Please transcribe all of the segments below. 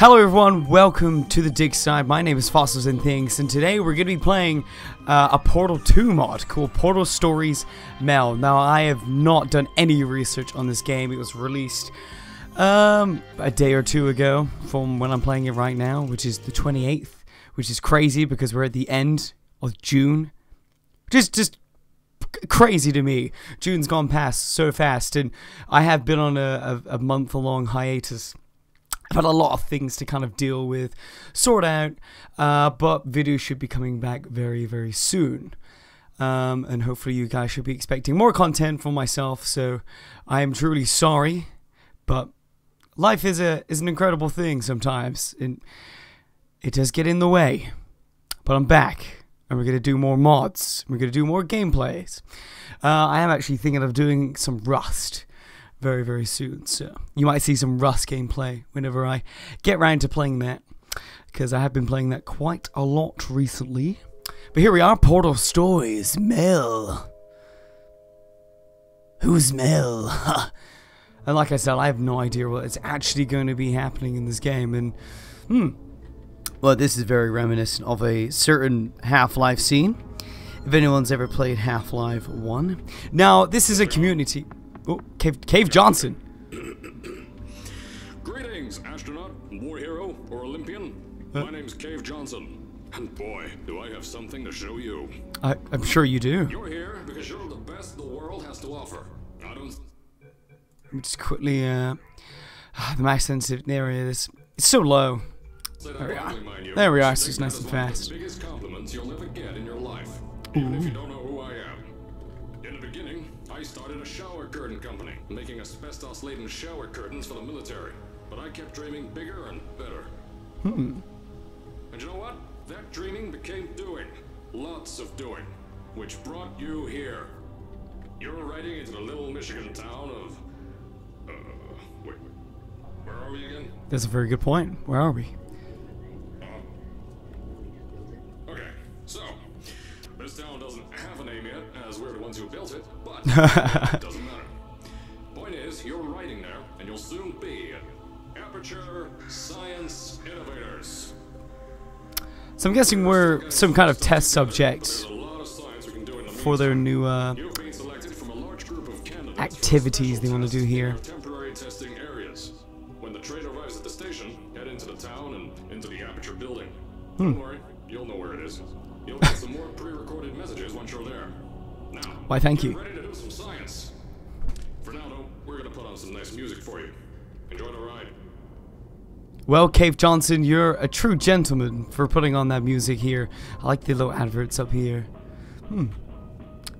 Hello everyone, welcome to the Dig Site. My name is Fossils and Things, and today we're going to be playing uh, a Portal 2 mod called Portal Stories Mel. Now, I have not done any research on this game. It was released um, a day or two ago from when I'm playing it right now, which is the 28th, which is crazy because we're at the end of June. Just, just crazy to me. June's gone past so fast, and I have been on a, a, a month-long hiatus I've had a lot of things to kind of deal with, sort out, uh, but video should be coming back very, very soon. Um, and hopefully, you guys should be expecting more content from myself. So, I am truly sorry, but life is a is an incredible thing sometimes, and it does get in the way. But I'm back, and we're gonna do more mods. We're gonna do more gameplays. Uh, I am actually thinking of doing some Rust very, very soon. So you might see some Rust gameplay whenever I get round to playing that, because I have been playing that quite a lot recently. But here we are, Portal Stories, Mel. Who's Mel? and like I said, I have no idea what is actually going to be happening in this game, and hmm. Well, this is very reminiscent of a certain Half-Life scene. If anyone's ever played Half-Life 1. Now, this is a community Oh, Cave, Cave Johnson. Greetings, astronaut, war hero, or Olympian. Uh, My name's Cave Johnson. And boy, do I have something to show you. I, I'm sure you do. You're here because you're the best the world has to offer. I don't... Let me just quickly, uh... The max sensitive area is... It's so low. There we are. There we are, so it's nice and fast. The I started a shower curtain company, making asbestos-laden shower curtains for the military. But I kept dreaming bigger and better. Hmm. And you know what? That dreaming became doing. Lots of doing. Which brought you here. You're riding into the little Michigan town of... Uh, wait. Where are we again? That's a very good point. Where are we? Okay, so... This town doesn't have a name yet, as we're the ones who built it, it doesn't matter. Point is, you're there, and you'll soon be Aperture Science Innovators. So I'm guessing we're some kind of test subject There's a lot of science we can do in the for their new uh, You've been selected from a large group of activities they want to do here. temporary testing areas. When the train arrives at the station, head into the town and into the Aperture building. Hmm. Don't worry, you'll know where it is. You'll get some more pre-recorded messages once you're there. Now, Why, thank you. ready to do some science. For now, though, we're gonna put on some nice music for you. Enjoy the ride. Well, Cave Johnson, you're a true gentleman for putting on that music here. I like the little adverts up here. Hmm.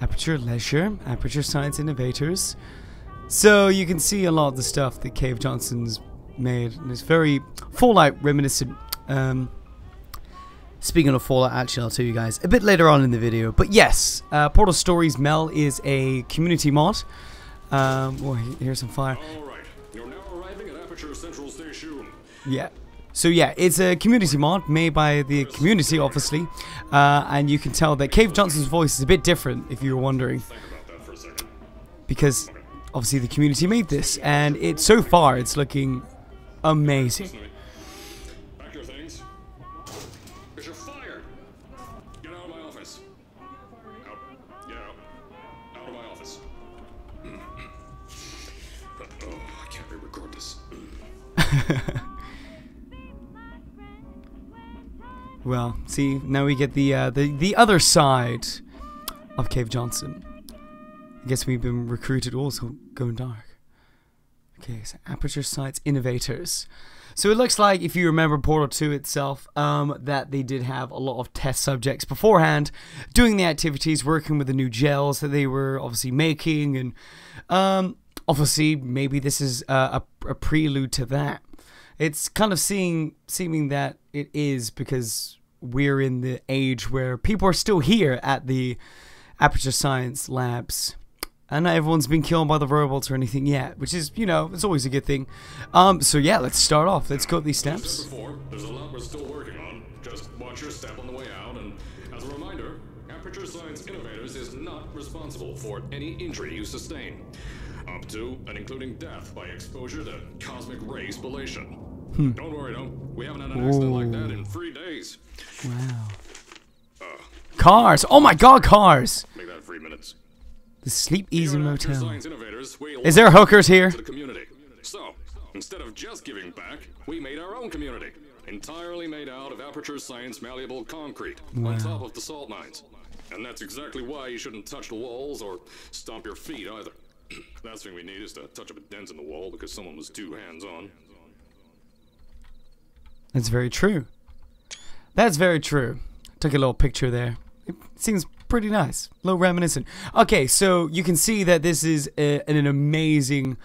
Aperture Leisure, Aperture Science Innovators. So you can see a lot of the stuff that Cave Johnson's made, and it's very Fallout reminiscent. Um, speaking of Fallout, actually, I'll tell you guys a bit later on in the video. But yes, uh, Portal Stories Mel is a community mod. Um, oh, here's some fire. All right, arriving at Aperture Central Station. Yeah. So yeah, it's a community mod made by the community, obviously, uh, and you can tell that Cave Johnson's voice is a bit different, if you were wondering, Think about that for a second. because obviously the community made this, and it so far it's looking amazing. Well, see, now we get the uh, the the other side of Cave Johnson. I guess we've been recruited also going dark. Okay, so Aperture Science Innovators. So it looks like, if you remember Portal 2 itself, um, that they did have a lot of test subjects beforehand doing the activities, working with the new gels that they were obviously making, and um, obviously maybe this is uh, a, a prelude to that. It's kind of seeing seeming that it is because we're in the age where people are still here at the Aperture Science labs. And not everyone's been killed by the robots or anything yet, which is, you know, it's always a good thing. Um, so yeah, let's start off. Let's go up these steps. there's a lot we're still working on. Just watch your step on the way out, and as a reminder, Aperture Science Innovators is not responsible for any injury you sustain, up to and including death by exposure to cosmic ray spallation. Hmm. Don't worry, though. We haven't had an accident like that in three days. Wow. Uh. Cars! Oh my god, cars! Make that three minutes. The Sleep Easy Here at Aperture Motel. Science Innovators, we Is there hookers here? the community. So, instead of just giving back, we made our own community. Entirely made out of Aperture Science malleable concrete on top of the salt mines. And that's exactly why you shouldn't touch the walls or stomp your feet either. Last thing we need is to touch up a dent in the wall because someone was too hands-on. That's very true. That's very true. Took a little picture there. It seems pretty nice. A little reminiscent. Okay, so you can see that this is a, an amazing,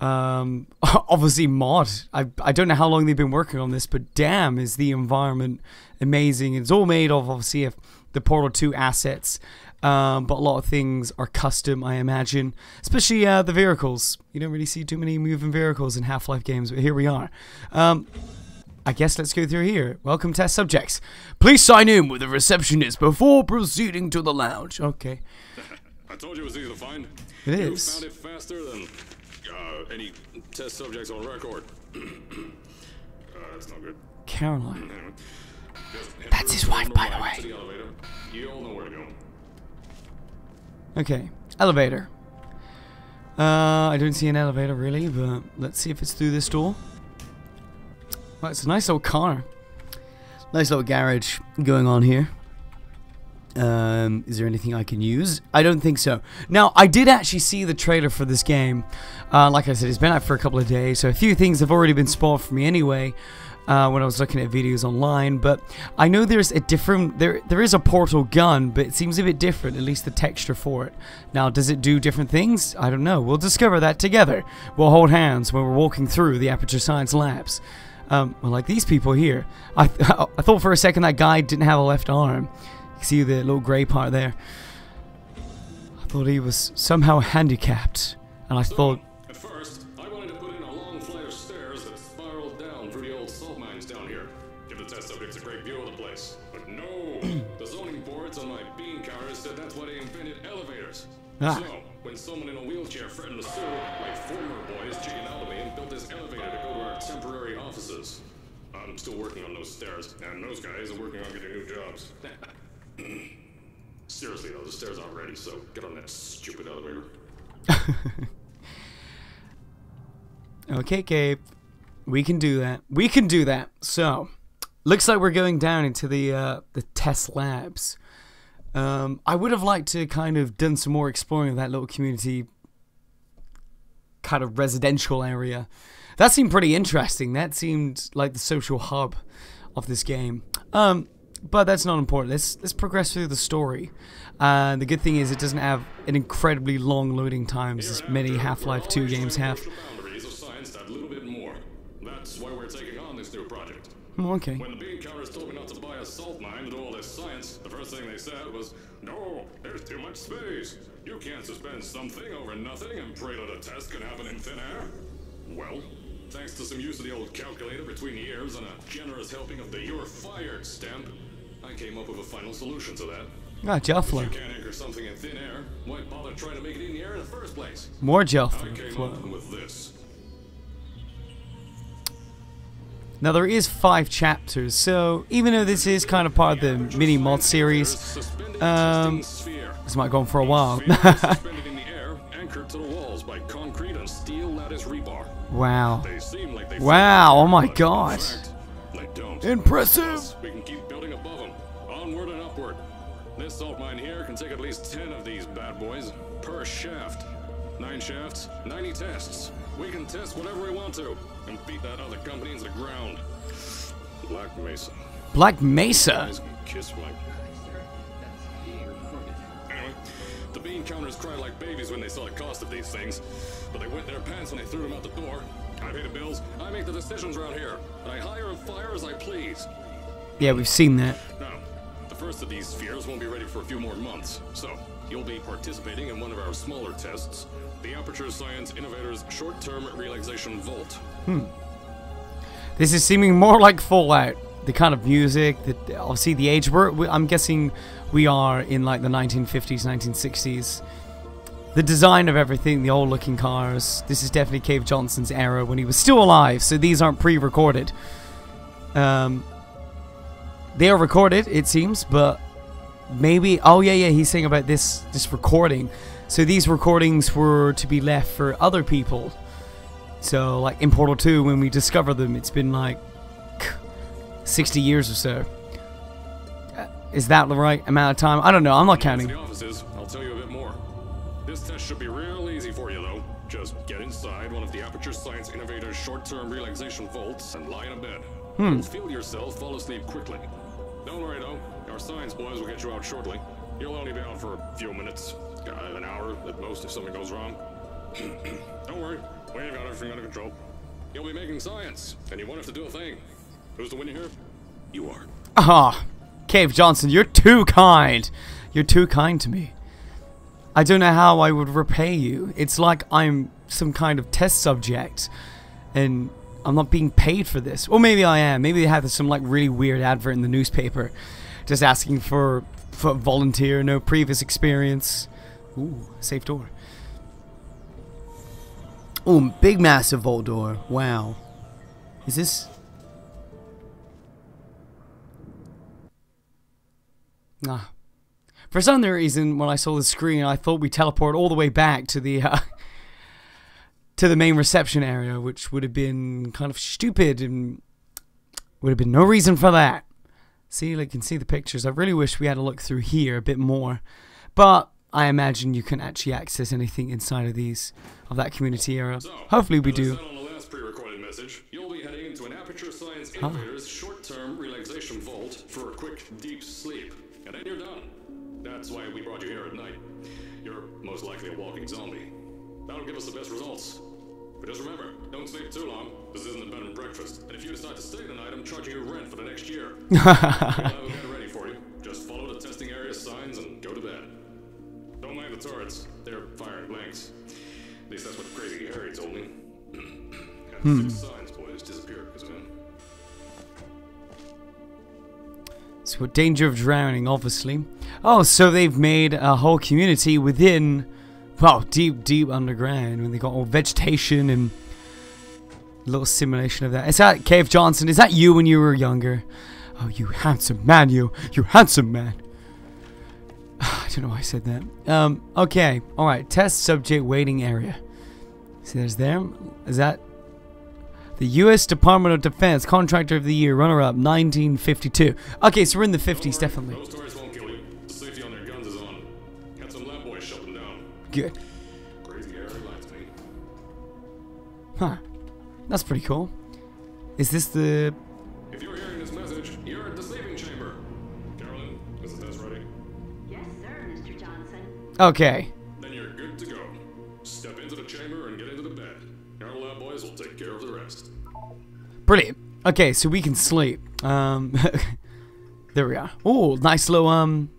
um, obviously mod. I, I don't know how long they've been working on this, but damn, is the environment amazing. It's all made of, obviously, the Portal 2 assets. Um, but a lot of things are custom, I imagine. Especially uh, the vehicles. You don't really see too many moving vehicles in Half Life games, but here we are. Um, I guess let's go through here. Welcome, test subjects. Please sign in with the receptionist before proceeding to the lounge. Okay. I told you it was easy to find. It you is. found it faster than uh, any test subjects on record. uh, that's not good. Caroline. Anyway, That's his wife, by the way. You all know where to go. Okay. Elevator. Uh, I don't see an elevator really, but let's see if it's through this door. Well, it's a nice little car. Nice little garage going on here. Um, is there anything I can use? I don't think so. Now, I did actually see the trailer for this game. Uh, like I said, it's been out for a couple of days, so a few things have already been spoiled for me anyway. Uh, when I was looking at videos online, but I know there's a different there there is a portal gun, but it seems a bit different, at least the texture for it. Now, does it do different things? I don't know. We'll discover that together. We'll hold hands when we're walking through the Aperture Science labs. Um, well, like these people here. I th- I thought for a second that guy didn't have a left arm. You see the little grey part there. I thought he was somehow handicapped, and I thought, At first, Ah. So, when someone in a wheelchair threatened to sue, my former boys chickened me and built this elevator to go to our temporary offices. I'm still working on those stairs, and those guys are working on getting new jobs. Seriously though, the stairs aren't ready, so get on that stupid elevator. Okay, Gabe. We can do that. We can do that. So, looks like we're going down into the uh, the test labs. Um, I would have liked to kind of done some more exploring of that little community, kind of residential area. That seemed pretty interesting. That seemed like the social hub of this game. Um, but that's not important. Let's let's progress through the story. Uh, the good thing is it doesn't have an incredibly long loading times as many Half-Life 2 games have. The boundaries of science that little bit more. That's why we're taking on this new project. Oh, okay. When the bean counters told me not to buy a salt mine to do all this science, the first thing they said was, "No, there's too much space. You can't suspend something over nothing and pray that a test can happen in thin air." Well, thanks to some use of the old calculator between the ears and a generous helping of the "You're fired" stamp, I came up with a final solution to that. Ah, gel flow. You can't anchor something in thin air. Why bother trying to make it in the air in the first place? More gel I came up with this. Now there is five chapters, so even though this is kind of part of the mini mod series, um, this might go on for a while. Sphere is suspended in the air, anchored to the walls by concrete and steel lattice rebar. wow. They seem like they Wow, oh my God. fact, They don't. Impressive. We can keep building above them, onward and upward. This salt mine here can take at least 10 of these bad boys per shaft. Nine shafts, 90 tests. We can test whatever we want to and beat that other company into the ground. Black Mesa. Black Mesa. Kiss my. Anyway, the bean counters cried like babies when they saw the cost of these things, but they went their pants when they threw them out the door. I pay the bills, I make the decisions around here, and I hire and fire as I please. Yeah, we've seen that. Now, the first of these spheres won't be ready for a few more months, so you'll be participating in one of our smaller tests, the Aperture Science Innovators Short-Term Relaxation Vault. Hmm. This is seeming more like Fallout. The kind of music, the, obviously the age. We're, we, I'm guessing we are in like the 1950s, 1960s. the design of everything, the old looking cars. This is definitely Cave Johnson's era when he was still alive, so these aren't pre-recorded. Um, they are recorded, it seems, but maybe. Oh yeah, yeah. He's saying about this this recording. So these recordings were to be left for other people. So like in Portal 2, when we discover them, it's been like 60 years or so. Uh, Is that the right amount of time? I don't know. I'm not counting. the offices, I'll tell you a bit more. This test should be real easy for you, though. Just get inside one of the Aperture Science Innovator's short-term relaxation vaults and lie in a bed. You'll feel yourself fall asleep quickly. Don't worry, though. Our science boys will get you out shortly. You'll only be out for a few minutes, an hour at most if something goes wrong. Don't worry, we've got everything under control. You'll be making science, and you won't have to do a thing. Who's the winner here? You are. Ah, Cave Johnson, you're too kind. You're too kind to me. I don't know how I would repay you. It's like I'm some kind of test subject, and I'm not being paid for this. Or maybe I am. Maybe they have some like really weird advert in the newspaper, just asking for for volunteer, no previous experience. Ooh, safe door. Ooh, big massive vault door. Wow. Is this Ah. For some reason, when I saw the screen, I thought we teleport all the way back to the uh, to the main reception area, which would have been kind of stupid and would have been no reason for that. See, like, you can see the pictures. I really wish we had a look through here a bit more, but I imagine you can actually access anything inside of these of that community area. So, Hopefully, we do. said on the last pre-recorded message, you'll be heading into an Aperture Science Innovator's short-term relaxation vault for a quick, deep sleep, and then you're done. That's why we brought you here at night. You're most likely a walking zombie. That'll give us the best results. But just remember, don't sleep too long. This isn't a bed and breakfast. And if you decide to stay the night, I'm charging you rent for the next year. and six signs boys disappeared because of him. So, danger of drowning, obviously. Oh, so they've made a whole community within, well, deep, deep underground, when they got all vegetation and a little simulation of that. Is that Cave Johnson? Is that you when you were younger? Oh, you handsome man, you, you handsome man. I don't know why I said that. Um, okay, all right. Test subject waiting area. See, there's them. Is that the U.S. Department of Defense Contractor of the Year, runner-up, 1952. Okay, so we're in the 50s, definitely. Those turrets won't kill you. The safety on their guns is on. Had some lab boys shut them down. Good. Crazy Harry lied to me. Huh. That's pretty cool. Is this the... If you're hearing this message, you're at the sleeping chamber. Caroline, is the test ready? Yes, sir, Mr. Johnson. Okay. Brilliant. Okay, so we can sleep. Um, there we are. Oh, nice little, um...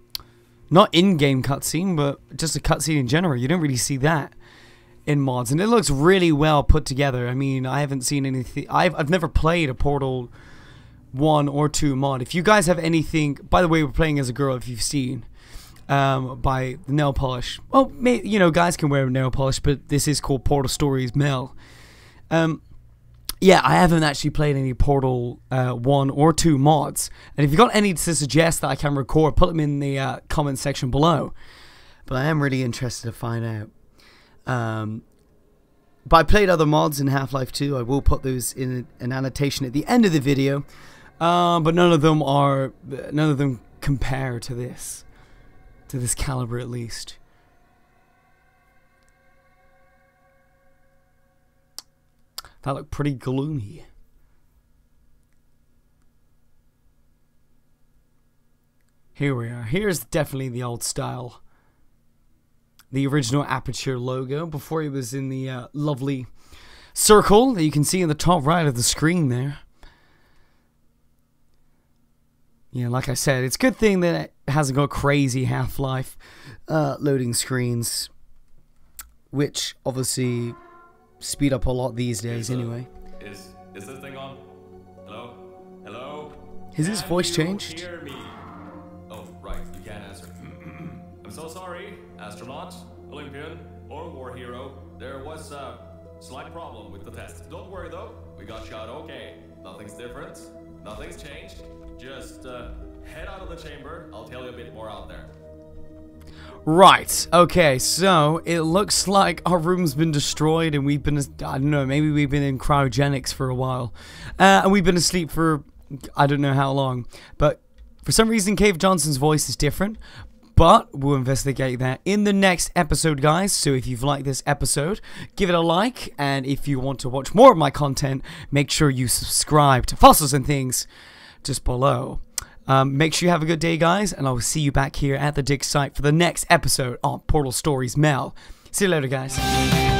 Not in-game cutscene, but just a cutscene in general. You don't really see that in mods. And it looks really well put together. I mean, I haven't seen anything... I've, I've never played a Portal 1 or 2 mod. If you guys have anything... By the way, we're playing as a girl, if you've seen. Um, by the nail polish. Well, may, you know, guys can wear nail polish, but this is called Portal Stories Mel. Um, yeah, I haven't actually played any Portal uh, 1 or 2 mods. And if you've got any to suggest that I can record, put them in the uh, comment section below. But I am really interested to find out. Um, but I played other mods in Half-Life 2. I will put those in an annotation at the end of the video. Uh, but none of them are, none of them compare to this. To this caliber at least. That looked pretty gloomy. Here we are. Here's definitely the old style. The original Aperture logo before it was in the uh, lovely circle that you can see in the top right of the screen there. Yeah, like I said, it's a good thing that it hasn't got crazy Half-Life uh, loading screens, which obviously speed up a lot these days anyway. Is is this thing on? Hello? Hello? Has his voice you changed? Hear me? Oh, right. You can't answer. I'm so sorry, astronaut, Olympian, or Don't hero. There was a slight problem with the test. Don't worry though. We got shot okay. Nothing's different. Nothing's changed. Just uh, head out of the chamber. I'll tell you a bit more out there. Right. Okay. So it looks like our room's been destroyed, and we've been. I don't know. Maybe we've been in cryogenics for a while, uh, and we've been asleep for I don't know how long. But for some reason, Cave Johnson's voice is different. But we'll investigate that in the next episode, guys. So if you've liked this episode, give it a like, and if you want to watch more of my content, make sure you subscribe to Fossils and Things just below. Um, make sure you have a good day, guys, and I will see you back here at the dig site for the next episode on Portal Stories Mel. See you later, guys.